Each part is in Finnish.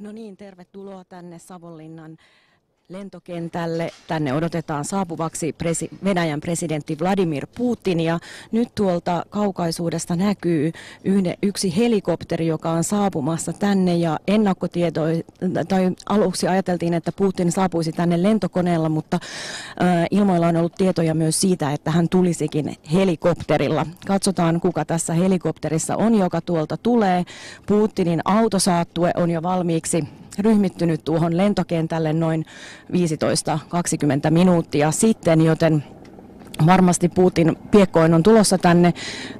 No niin, tervetuloa tänne Savonlinnan lentokentälle. Tänne odotetaan saapuvaksi presi- Venäjän presidentti Vladimir Putin ja nyt tuolta kaukaisuudesta näkyy yhde, yksi helikopteri, joka on saapumassa tänne ja ennakkotieto, tai aluksi ajateltiin, että Putin saapuisi tänne lentokoneella, mutta äh, ilmoilla on ollut tietoja myös siitä, että hän tulisikin helikopterilla. Katsotaan, kuka tässä helikopterissa on, joka tuolta tulee. Putinin autosaattue on jo valmiiksi ryhmittynyt tuohon lentokentälle noin 15-20 minuuttia sitten, joten varmasti Putin piekkoin on tulossa tänne.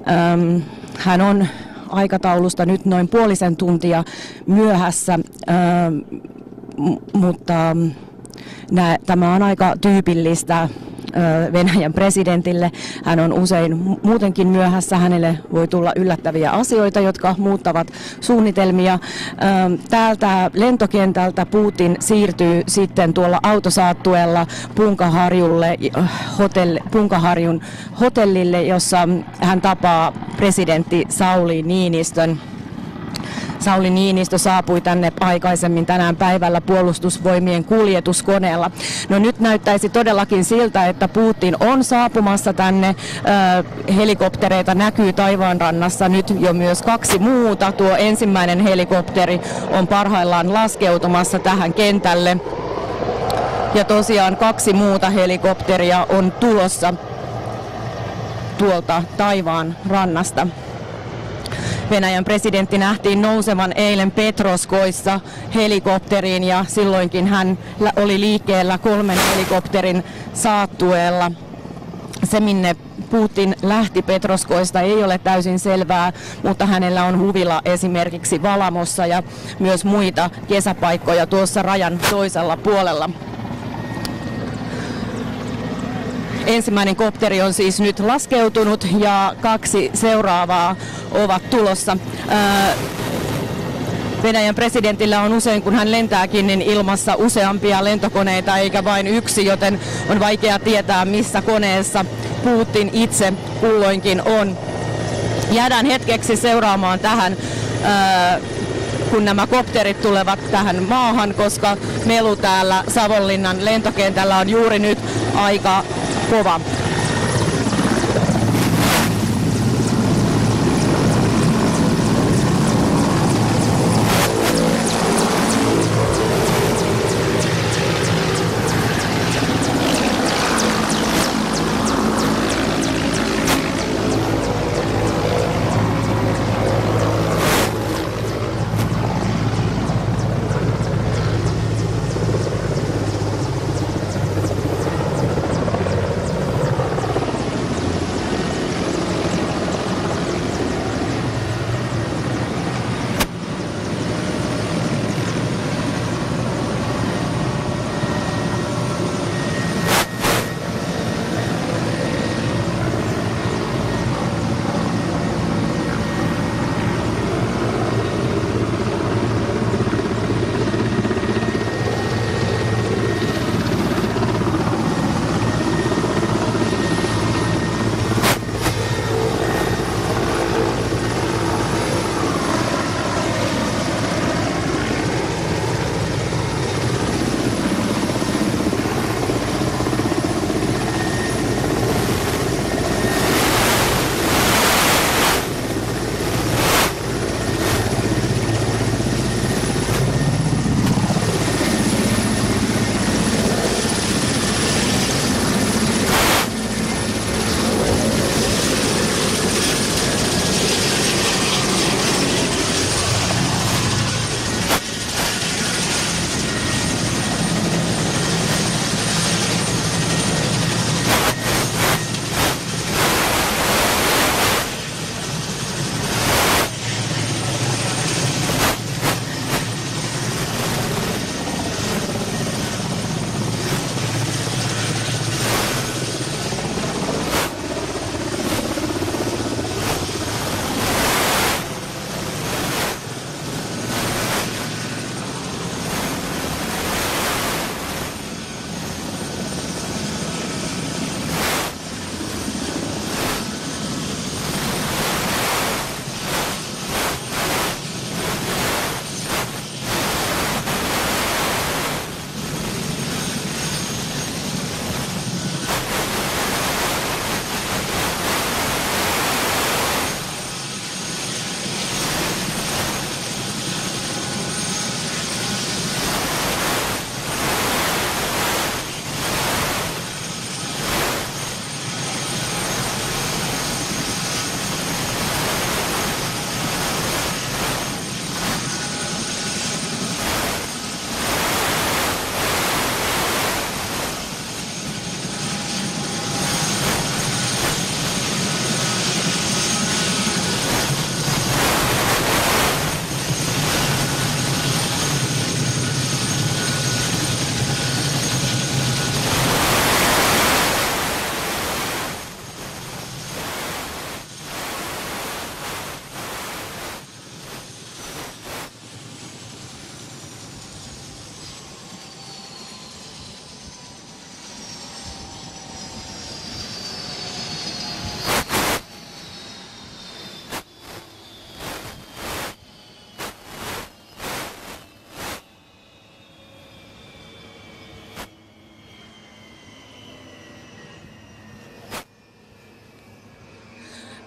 Ähm, hän on aikataulusta nyt noin puolisen tuntia myöhässä, ähm, mutta nää, tämä on aika tyypillistä Venäjän presidentille. Hän on usein muutenkin myöhässä. Hänelle voi tulla yllättäviä asioita, jotka muuttavat suunnitelmia. Täältä lentokentältä Putin siirtyy sitten tuolla autosaattuella Punkaharjulle, hotell, Punkaharjun hotellille, jossa hän tapaa presidentti Sauli Niinistön. Sauli Niinistö saapui tänne aikaisemmin tänään päivällä puolustusvoimien kuljetuskoneella. No nyt näyttäisi todellakin siltä, että Putin on saapumassa tänne. Helikoptereita näkyy taivaanrannassa nyt jo myös kaksi muuta. Tuo ensimmäinen helikopteri on parhaillaan laskeutumassa tähän kentälle. Ja tosiaan kaksi muuta helikopteria on tulossa tuolta taivaan rannasta. Venäjän presidentti nähtiin nousevan eilen Petroskoissa helikopteriin ja silloinkin hän oli liikkeellä kolmen helikopterin saattueella. Se, minne Putin lähti Petroskoista ei ole täysin selvää, mutta hänellä on huvila esimerkiksi Valamossa ja myös muita kesäpaikkoja tuossa rajan toisella puolella. Ensimmäinen kopteri on siis nyt laskeutunut ja kaksi seuraavaa ovat tulossa. Venäjän presidentillä on usein, kun hän lentääkin, niin ilmassa useampia lentokoneita eikä vain yksi, joten on vaikea tietää, missä koneessa Putin itse kulloinkin on. Jäädään hetkeksi seuraamaan tähän kun nämä kopterit tulevat tähän maahan, koska melu täällä Savonlinnan lentokentällä on juuri nyt aika 过吧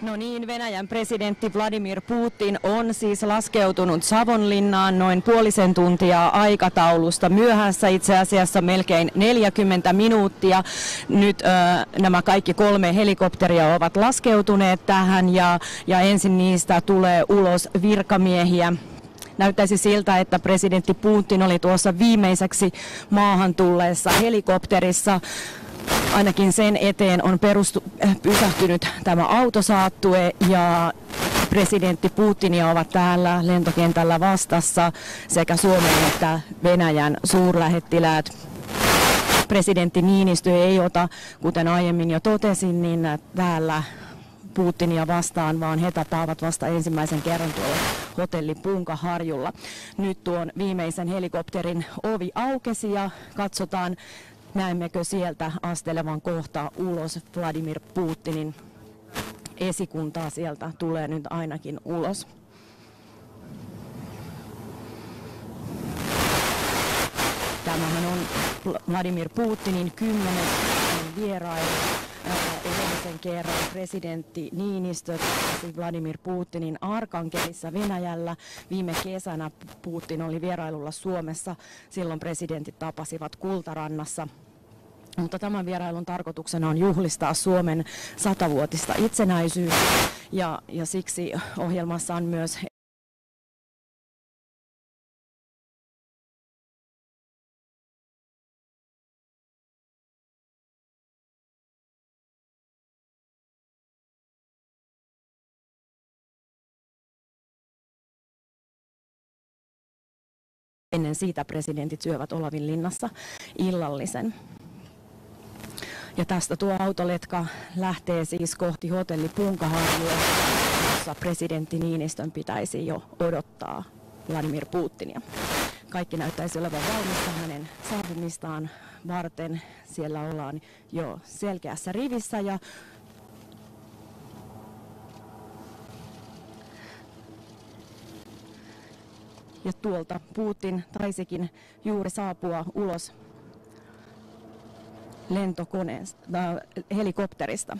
No niin, Venäjän presidentti Vladimir Putin on siis laskeutunut Savonlinnaan noin puolisen tuntia aikataulusta. Myöhässä, itse asiassa melkein 40 minuuttia. Nyt ö, nämä kaikki kolme helikopteria ovat laskeutuneet tähän ja, ja ensin niistä tulee ulos virkamiehiä. Näyttäisi siltä, että presidentti Putin oli tuossa viimeiseksi maahan tulleessa helikopterissa ainakin sen eteen on perustu, äh, pysähtynyt tämä autosaattue ja presidentti Putinia ovat täällä lentokentällä vastassa sekä Suomen että Venäjän suurlähettiläät. Presidentti Niinistö ei ota, kuten aiemmin jo totesin, niin täällä Putinia vastaan, vaan he tapaavat vasta ensimmäisen kerran tuolla hotelli Punkaharjulla. Nyt tuon viimeisen helikopterin ovi aukesi ja katsotaan näemmekö sieltä astelevan kohta ulos Vladimir Putinin esikuntaa sieltä tulee nyt ainakin ulos. Tämähän on Vladimir Putinin kymmenes vierailu. Edellisen kerran presidentti Niinistö Vladimir Putinin Arkankelissa Venäjällä. Viime kesänä Putin oli vierailulla Suomessa. Silloin presidentit tapasivat Kultarannassa mutta tämän vierailun tarkoituksena on juhlistaa Suomen satavuotista itsenäisyyttä ja, ja siksi ohjelmassa on myös ennen siitä presidentit syövät Olavin linnassa illallisen. Ja tästä tuo autoletka lähtee siis kohti hotelli Punkaharjua, jossa presidentti Niinistön pitäisi jo odottaa Vladimir Putinia. Kaikki näyttäisi olevan valmista hänen saapumistaan varten. Siellä ollaan jo selkeässä rivissä ja ja tuolta Putin taisikin juuri saapua ulos lentokoneesta, äh, helikopterista.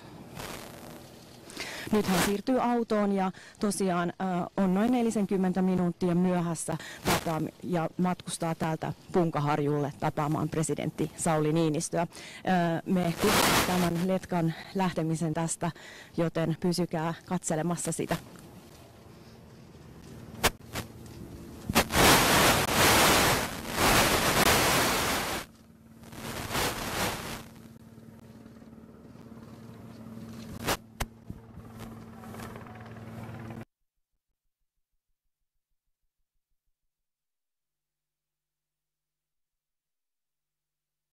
Nyt hän siirtyy autoon ja tosiaan äh, on noin 40 minuuttia myöhässä tapaa ja matkustaa täältä Punkaharjulle tapaamaan presidentti Sauli Niinistöä. Äh, me tämän letkan lähtemisen tästä, joten pysykää katselemassa sitä.